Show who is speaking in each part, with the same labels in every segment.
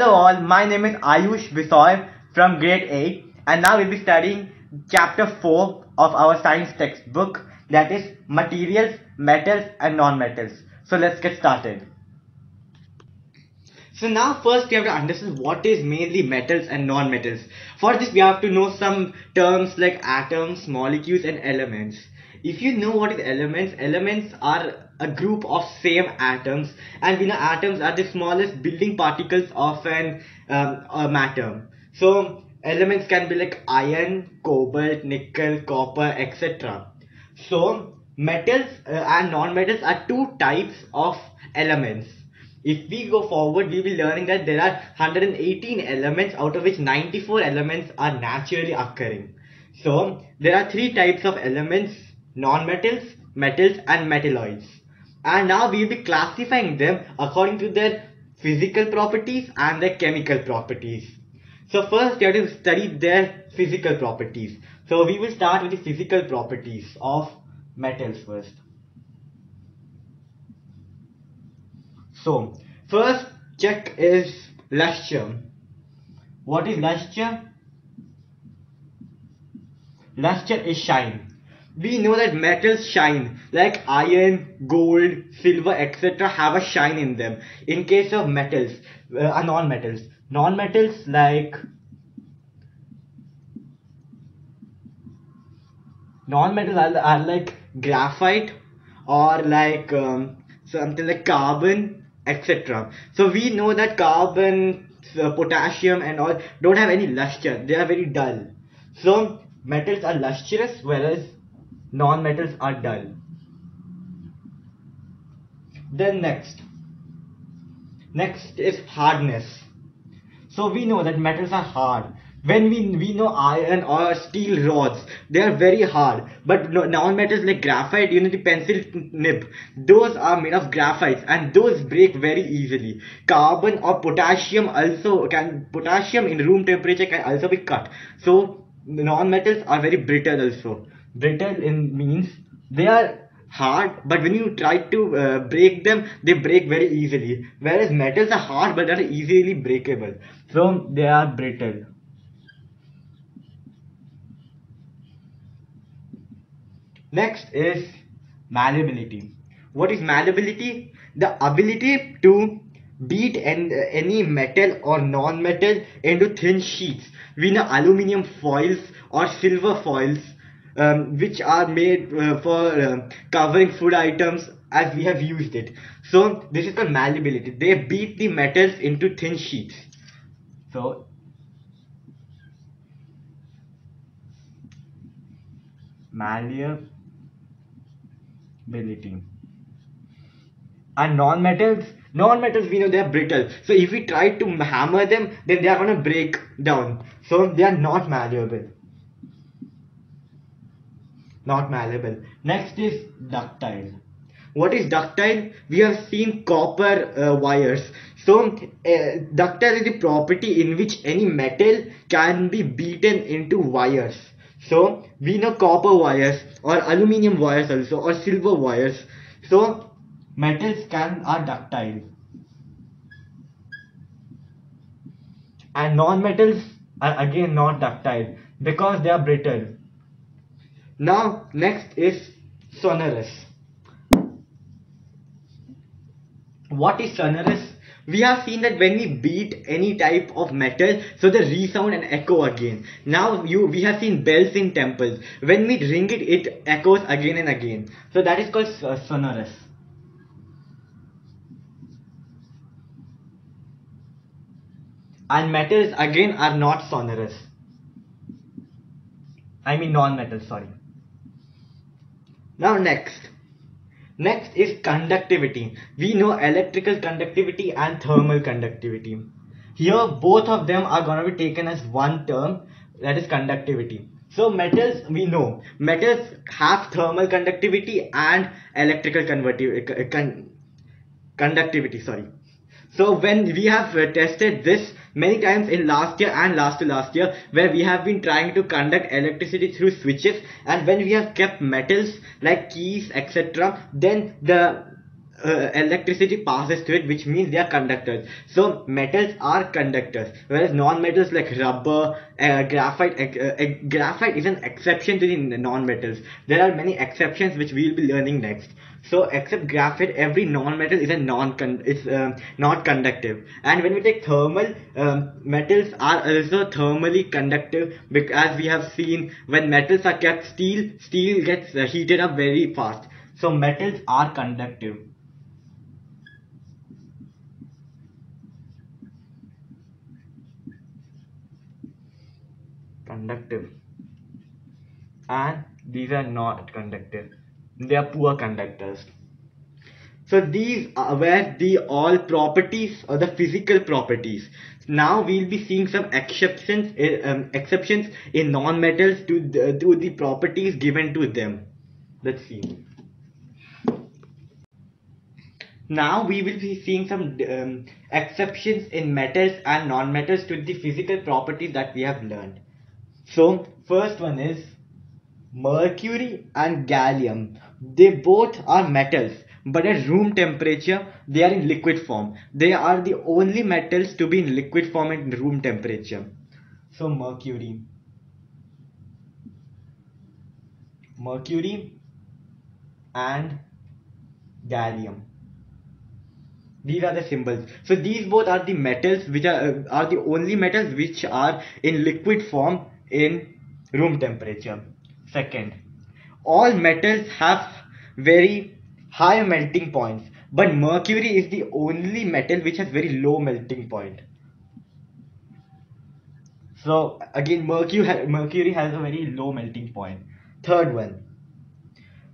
Speaker 1: Hello all, my name is Ayush Bisoyi from grade 8 and now we'll be studying chapter 4 of our science textbook that is materials, metals and non-metals. So let's get started. So now first we have to understand what is mainly metals and non-metals. For this we have to know some terms like atoms, molecules and elements. If you know what is elements, elements are a group of same atoms and we know atoms are the smallest building particles of an um, matter. So elements can be like iron, cobalt, nickel, copper, etc. So metals uh, and non-metals are two types of elements. If we go forward, we will be learning that there are 118 elements out of which 94 elements are naturally occurring. So there are three types of elements, non-metals, metals and metalloids. And now we will be classifying them according to their physical properties and their chemical properties. So first we have to study their physical properties. So we will start with the physical properties of metals first. So first check is luster. What is luster? Luster is shine. We know that metals shine like iron, gold, silver etc have a shine in them. In case of metals, uh, non-metals, non-metals like non-metals are, are like graphite or like um, something like carbon etc so we know that carbon uh, potassium and all don't have any luster. They are very dull. So metals are lustrous whereas non-metals are dull. Then next. Next is hardness. So we know that metals are hard. When we we know iron or steel rods they are very hard. But non-metals like graphite you know the pencil nib those are made of graphites and those break very easily. Carbon or potassium also can potassium in room temperature can also be cut. So non-metals are very brittle also brittle in means they are hard but when you try to uh, break them they break very easily whereas metals are hard but they are easily breakable so they are brittle Next is malleability. What is malleability? The ability to beat an, uh, any metal or non-metal into thin sheets. We know aluminium foils or silver foils um, which are made uh, for uh, covering food items as we have used it. So this is the malleability. They beat the metals into thin sheets. So malleability ability. And non-metals, non-metals we know they are brittle. So if we try to hammer them, then they are going to break down. So they are not malleable. Not malleable. Next is ductile. What is ductile? We have seen copper uh, wires. So uh, ductile is the property in which any metal can be beaten into wires. So we know copper wires or aluminium wires also or silver wires. So metals can are ductile. And non-metals are again not ductile because they are brittle. Now next is sonorous. What is sonorous? we have seen that when we beat any type of metal so they resound and echo again. Now you we have seen bells in temples. When we ring it it echoes again and again. So that is called sonorous. And metals again are not sonorous. I mean non-metals sorry now next Next is conductivity. We know electrical conductivity and thermal conductivity. Here both of them are going to be taken as one term that is conductivity. So metals we know metals have thermal conductivity and electrical con conductivity sorry. So when we have tested this many times in last year and last to last year where we have been trying to conduct electricity through switches and when we have kept metals like keys etc then the uh, electricity passes through it which means they are conductors. So metals are conductors. Whereas non-metals like rubber uh, graphite uh, uh, graphite is an exception to the non-metals. There are many exceptions which we will be learning next so except graphite every non-metal is a non it's um, not conductive and when we take thermal um, metals are also thermally conductive because we have seen when metals are kept steel steel gets uh, heated up very fast. So metals are conductive. Conductive. And these are not conductive they are poor conductors. So these were the all properties or the physical properties. Now we'll be seeing some exceptions eh, um, exceptions in non-metals to the, to the properties given to them. Let's see. Now we will be seeing some um, exceptions in metals and non-metals to the physical properties that we have learned. So first one is mercury and gallium they both are metals but at room temperature they are in liquid form. They are the only metals to be in liquid form at room temperature. So mercury. Mercury and gallium. These are the symbols. So these both are the metals which are uh, are the only metals which are in liquid form in room temperature. Second all metals have very high melting points but mercury is the only metal which has very low melting point. So again mercury mercury has a very low melting point. third one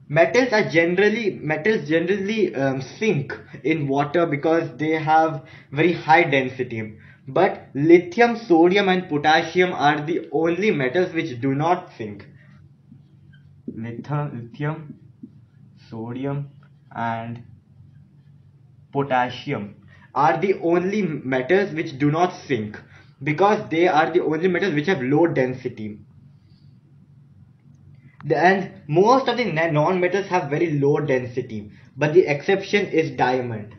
Speaker 1: metals are generally metals generally um, sink in water because they have very high density. But lithium sodium and potassium are the only metals which do not sink lithium sodium and potassium are the only metals which do not sink because they are the only metals which have low density. And most of the non-metals have very low density but the exception is diamond.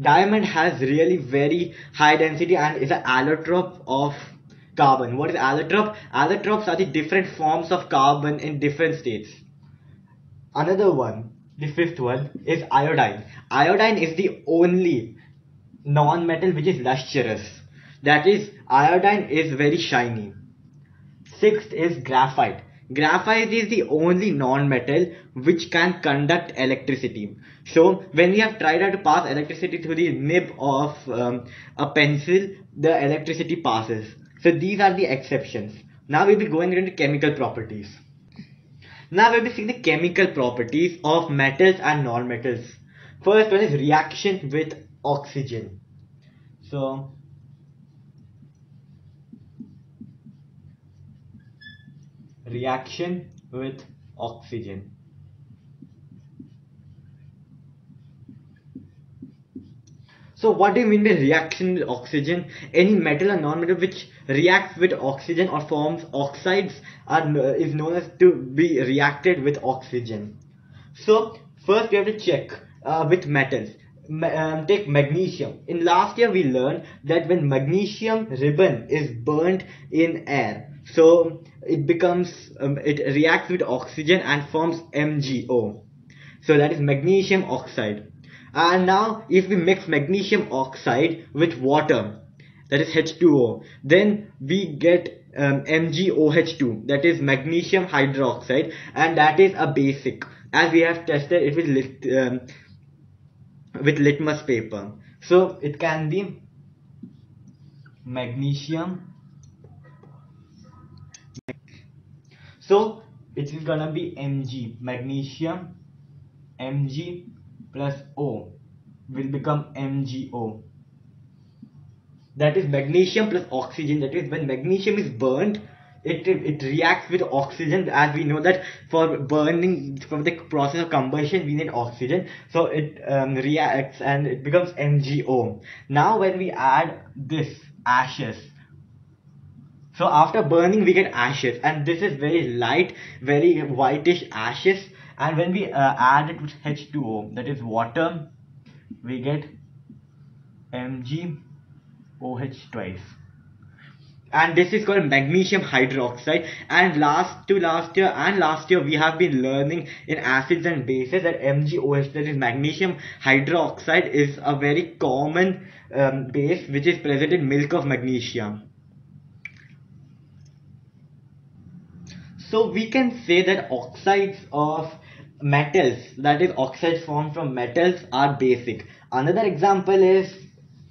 Speaker 1: Diamond has really very high density and is an allotrope of carbon. What is allotrope? Allotropes are the different forms of carbon in different states. Another one the fifth one is iodine. Iodine is the only non-metal which is lustrous. That is iodine is very shiny. Sixth is graphite. Graphite is the only non-metal which can conduct electricity. So when we have tried to pass electricity through the nib of um, a pencil the electricity passes so these are the exceptions now we'll be going into chemical properties now we'll be seeing the chemical properties of metals and non-metals. First one is reaction with oxygen. So reaction with oxygen. So what do you mean by reaction with oxygen? Any metal or non-metal which reacts with oxygen or forms oxides are, is known as to be reacted with oxygen. So first we have to check uh, with metals. um, take magnesium. In last year we learned that when magnesium ribbon is burnt in air, so it becomes, um, it reacts with oxygen and forms MgO. So that is magnesium oxide and now if we mix magnesium oxide with water that is H2O then we get um, MgOH2 that is magnesium hydroxide and that is a basic. As we have tested it with lit, um, with litmus paper. So it can be magnesium. So it is gonna be Mg magnesium Mg plus O will become MgO. That is magnesium plus oxygen. That is when magnesium is burned, it, it reacts with oxygen. As we know that for burning for the process of combustion we need oxygen. So it um, reacts and it becomes MgO now when we add this ashes. So after burning we get ashes. And this is very light very whitish ashes and when we uh, add it with H2O that is water we get MgOH twice. And this is called magnesium hydroxide. And last to last year and last year we have been learning in acids and bases that MgOH that is magnesium hydroxide is a very common um, base which is present in milk of magnesium. So we can say that oxides of metals that is oxides formed from metals are basic. Another example is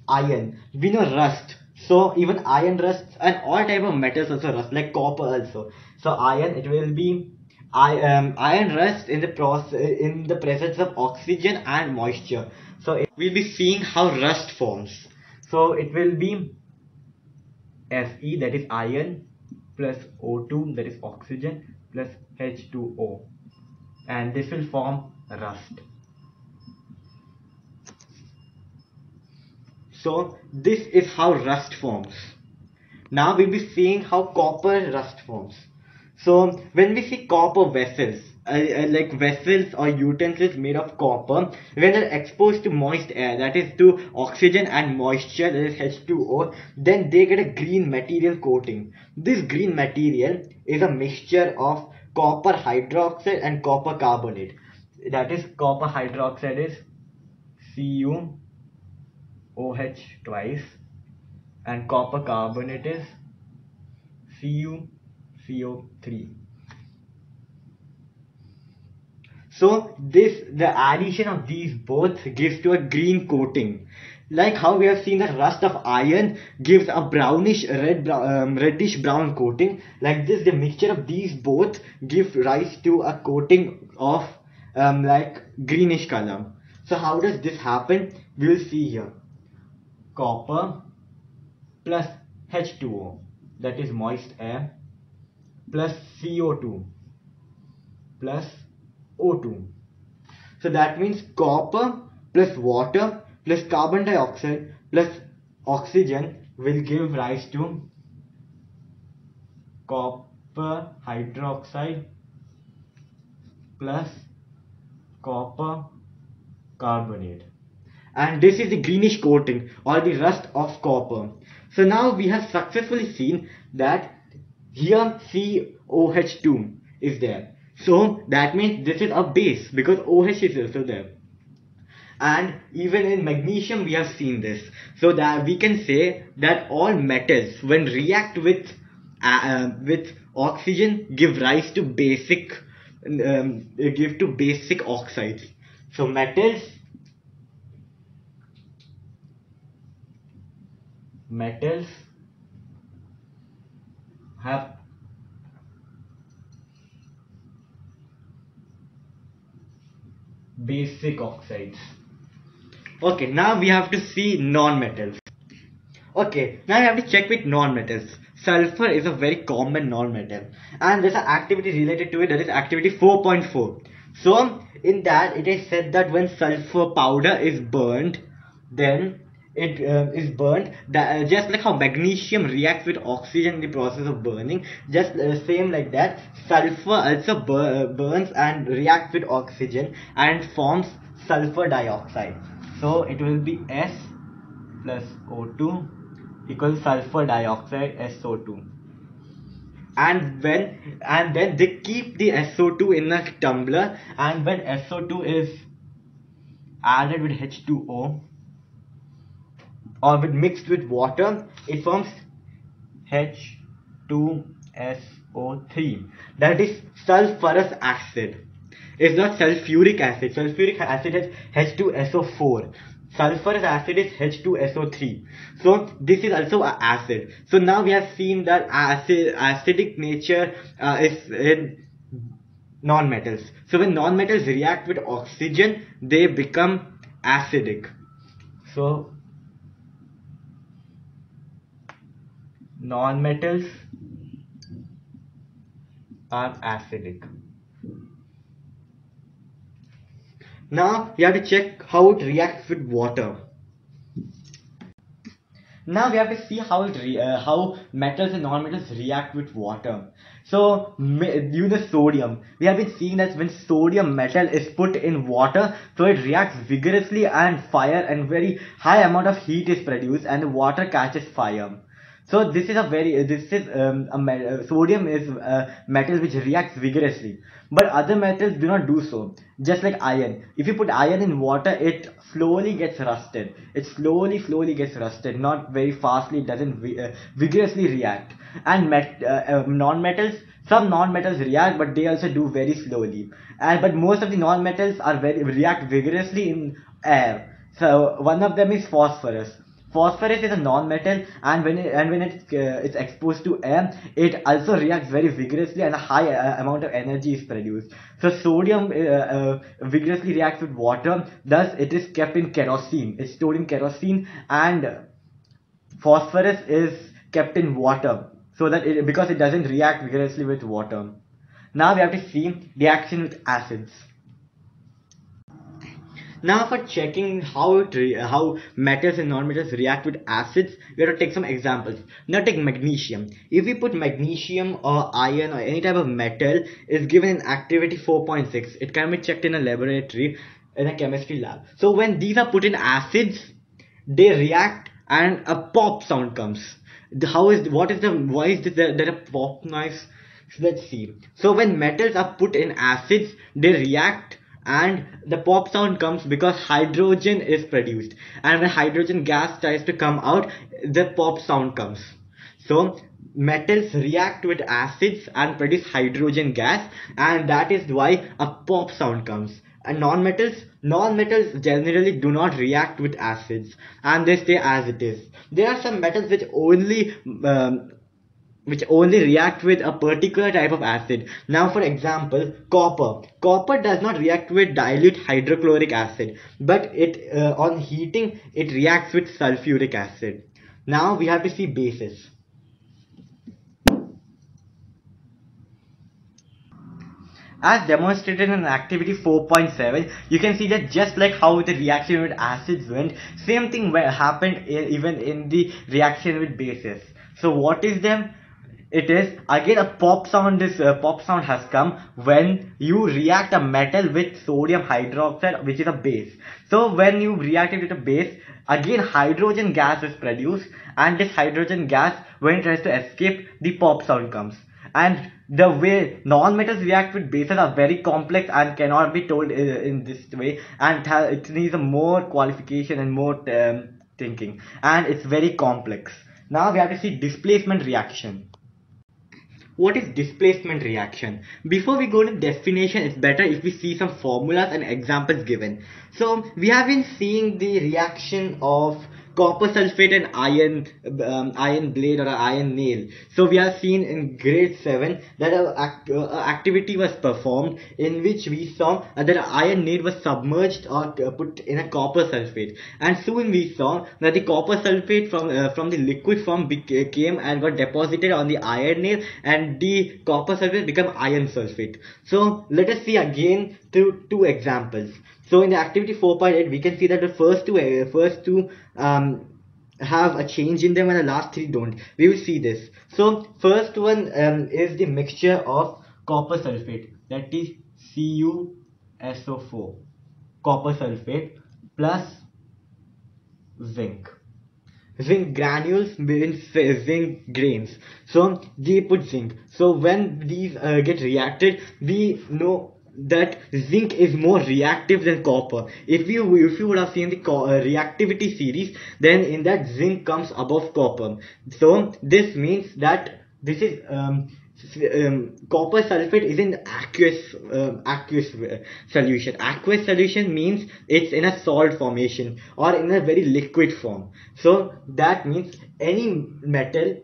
Speaker 1: iron. We know rust. So even iron rusts and all type of metals also rust like copper also. So iron it will be I, um, iron rust in the process in the presence of oxygen and moisture. So it, we'll be seeing how rust forms. So it will be Fe that is iron plus O2 that is oxygen plus H2O and this will form rust So this is how rust forms. Now we'll be seeing how copper rust forms. So when we see copper vessels, uh, uh, like vessels or utensils made of copper, when they're exposed to moist air, that is to oxygen and moisture, that is H2O, then they get a green material coating. This green material is a mixture of copper hydroxide and copper carbonate. That is copper hydroxide is Cu OH twice and copper carbonate is CuCO3 so this the addition of these both gives to a green coating like how we have seen that rust of iron gives a brownish red um, reddish brown coating. Like this the mixture of these both give rise to a coating of um, like greenish color. So how does this happen? We will see here. Copper plus H2O that is moist air plus CO2 plus O2. So that means copper plus water plus carbon dioxide plus oxygen will give rise to copper hydroxide plus copper carbonate and this is the greenish coating or the rust of copper. So now we have successfully seen that here COH2 is there. So that means this is a base because OH is also there. And even in magnesium we have seen this. So that we can say that all metals when react with uh, uh with oxygen give rise to basic um, give to basic oxides. So metals metals have basic oxides okay now we have to see non-metals. Okay now we have to check with non-metals. Sulfur is a very common non-metal. And there's an activity related to it that is activity 4.4 so in that it is said that when sulfur powder is burned then it uh, is burnt that, uh, just like how magnesium reacts with oxygen in the process of burning just uh, same like that sulfur also bur burns and reacts with oxygen and forms sulfur dioxide so it will be S plus O2 equals sulfur dioxide SO2 and when and then they keep the SO2 in a tumbler. And when SO2 is added with H2O or with mixed with water it forms H2SO3 that is sulfurous acid it's not sulfuric acid. Sulfuric acid is H2SO4 sulfurous acid is H2SO3 so this is also an acid. So now we have seen that acid acidic nature uh, is in non-metals. So when non-metals react with oxygen they become acidic. So nonmetals are acidic. Now we have to check how it reacts with water. Now we have to see how uh, how metals and non-metals react with water. So know sodium. We have been seeing that when sodium metal is put in water, so it reacts vigorously and fire and very high amount of heat is produced and the water catches fire. So this is a very this is um, a uh, sodium is a metal which reacts vigorously, but other metals do not do so. Just like iron, if you put iron in water, it slowly gets rusted. It slowly slowly gets rusted, not very fastly. It doesn't uh, vigorously react. And met, uh, um, non-metals, some non-metals react, but they also do very slowly. And but most of the non-metals are very react vigorously in air. So one of them is phosphorus Phosphorus is a non-metal and when it, and when it, uh, it's exposed to air, it also reacts very vigorously and a high uh, amount of energy is produced. So sodium uh, uh, vigorously reacts with water, thus it is kept in kerosene. It's stored in kerosene and phosphorus is kept in water so that it, because it doesn't react vigorously with water. Now we have to see reaction with acids. Now for checking how it how metals and non-metals react with acids, we have to take some examples. Now take magnesium. If we put magnesium or iron or any type of metal is given in activity 4.6, it can be checked in a laboratory in a chemistry lab. So when these are put in acids, they react and a pop sound comes. How is what is the why is there a pop noise? So let's see. So when metals are put in acids, they react and the pop sound comes because hydrogen is produced. And when hydrogen gas tries to come out the pop sound comes. So metals react with acids and produce hydrogen gas. And that is why a pop sound comes. And non-metals non-metals generally do not react with acids. And they stay as it is. There are some metals which only um, which only react with a particular type of acid. Now for example, copper. Copper does not react with dilute hydrochloric acid, but it uh, on heating it reacts with sulfuric acid. Now we have to see bases. As demonstrated in activity 4.7, you can see that just like how the reaction with acids went, same thing happened even in the reaction with bases. So what is them? It is again a pop sound this uh, pop sound has come when you react a metal with sodium hydroxide which is a base. So when you react it with a base again hydrogen gas is produced and this hydrogen gas when it tries to escape the pop sound comes. And the way non-metals react with bases are very complex and cannot be told in, uh, in this way and it needs a more qualification and more um, thinking. And it's very complex. Now we have to see displacement reaction what is displacement reaction? Before we go to definition, it's better if we see some formulas and examples given. So we have been seeing the reaction of copper sulfate and iron um, iron blade or iron nail. So we have seen in grade 7 that a, uh, activity was performed in which we saw that iron nail was submerged or uh, put in a copper sulfate and soon we saw that the copper sulfate from uh, from the liquid form came and got deposited on the iron nail and the copper sulfate became iron sulfate. So let us see again two, two examples. So in the activity 4.8, we can see that the first two, uh, first two um, have a change in them and the last three don't. We will see this. So first one um, is the mixture of copper sulfate, that is CuSO4, copper sulfate plus zinc. Zinc granules means zinc grains. So they put zinc. So when these uh, get reacted, we know that zinc is more reactive than copper. If you if you would have seen the uh, reactivity series, then in that zinc comes above copper. So this means that this is um, um, copper sulfate is in aqueous um, aqueous uh, solution. Aqueous solution means it's in a salt formation or in a very liquid form. So that means any metal,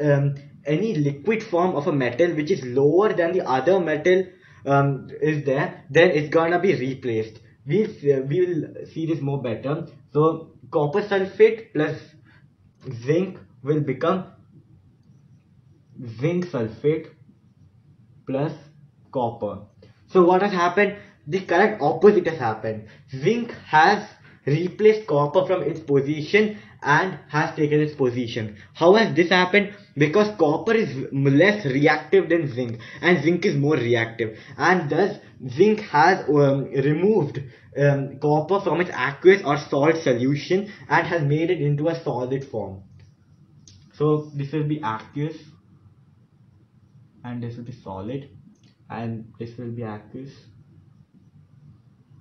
Speaker 1: um, any liquid form of a metal which is lower than the other metal um, is there, then it's gonna be replaced. We'll, we'll see this more better. So copper sulfate plus zinc will become zinc sulfate plus copper. So what has happened? The correct opposite has happened. Zinc has replaced copper from its position and has taken its position. How has this happened? Because copper is less reactive than zinc and zinc is more reactive and thus zinc has um, removed um, copper from its aqueous or salt solution and has made it into a solid form. So this will be aqueous and this will be solid and this will be aqueous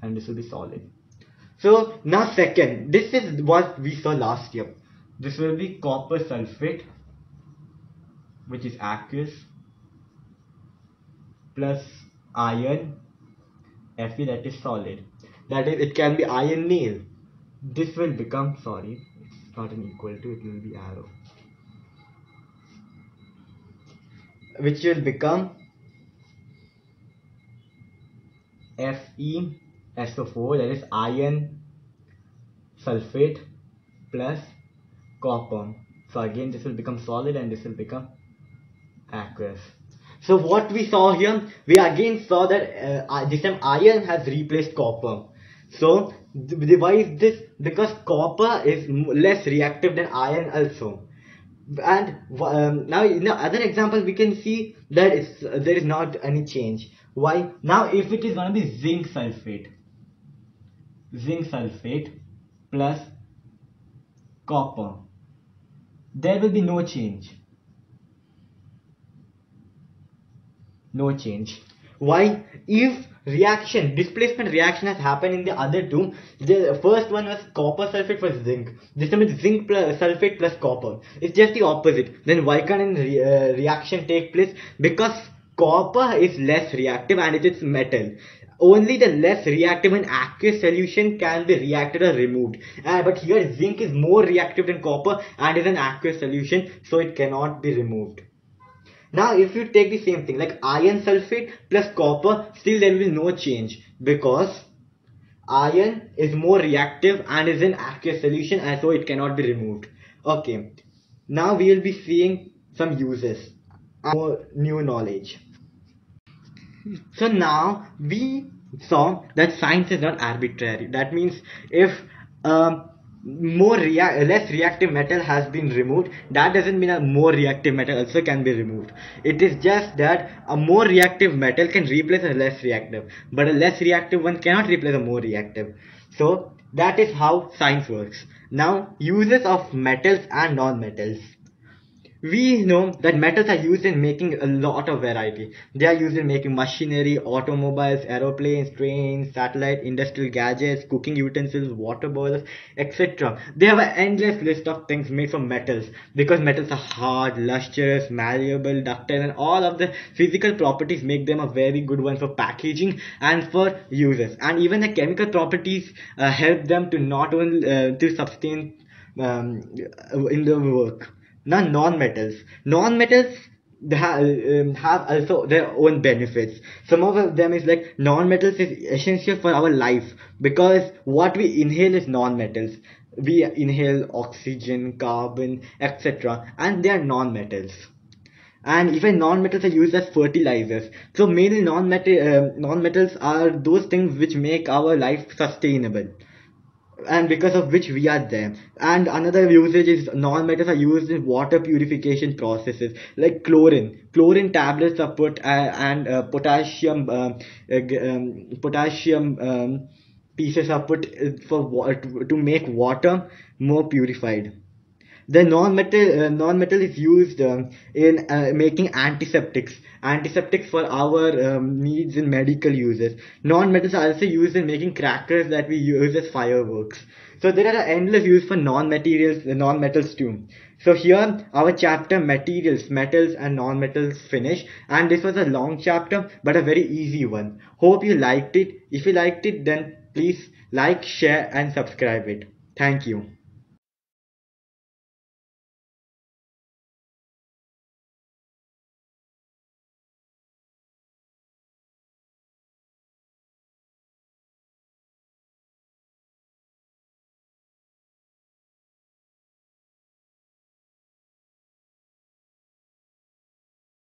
Speaker 1: and this will be solid. So now second, this is what we saw last year. This will be copper sulfate which is aqueous plus iron Fe that is solid. That is it can be iron nail. This will become sorry, it's not an equal to, it will be arrow. Which will become FeSO4 that is iron sulfate plus copper. So again this will become solid and this will become aqueous. So what we saw here, we again saw that uh, this time iron has replaced copper. So why is this? Because copper is less reactive than iron also. And um, now in the other example we can see that uh, there is not any change. Why? Now if it is going to be zinc sulfate, zinc sulfate plus copper, there will be no change. No change. Why? If reaction, displacement reaction has happened in the other two, the first one was copper sulfate plus zinc. This time it's zinc plus sulfate plus copper. It's just the opposite. Then why can't a re uh, reaction take place? Because copper is less reactive and it is metal only the less reactive and aqueous solution can be reacted or removed. Uh, but here zinc is more reactive than copper and is an aqueous solution so it cannot be removed. Now if you take the same thing like iron sulfate plus copper still there will be no change because iron is more reactive and is an aqueous solution and so it cannot be removed. Okay. Now we will be seeing some uses. More new knowledge so now we saw that science is not arbitrary. That means if um, more rea less reactive metal has been removed that doesn't mean a more reactive metal also can be removed. It is just that a more reactive metal can replace a less reactive but a less reactive one cannot replace a more reactive. So that is how science works. Now uses of metals and non-metals we know that metals are used in making a lot of variety. They are used in making machinery, automobiles, aeroplanes, trains, satellite, industrial gadgets, cooking utensils, water boilers, etc. They have an endless list of things made from metals because metals are hard, lustrous, malleable, ductile and all of the physical properties make them a very good one for packaging and for uses. And even the chemical properties uh, help them to not only uh, to sustain um, in the work now non-metals. Non-metals have, um, have also their own benefits. Some of them is like non-metals is essential for our life because what we inhale is non-metals. We inhale oxygen carbon etc and they are non-metals. And even non-metals are used as fertilizers. So mainly non-metal uh, non-metals are those things which make our life sustainable and because of which we are there. And another usage is non-metals are used in water purification processes like chlorine. Chlorine tablets are put uh, and uh, potassium uh, uh um, potassium um, pieces are put uh, for to make water more purified the non-metal uh, non-metal is used um, in uh, making antiseptics. Antiseptics for our um, needs in medical uses. Non-metals are also used in making crackers that we use as fireworks. So there are endless use for non-materials uh, non-metals too. So here our chapter materials metals and non-metals finish. And this was a long chapter but a very easy one. Hope you liked it. If you liked it then please like share and subscribe it. Thank you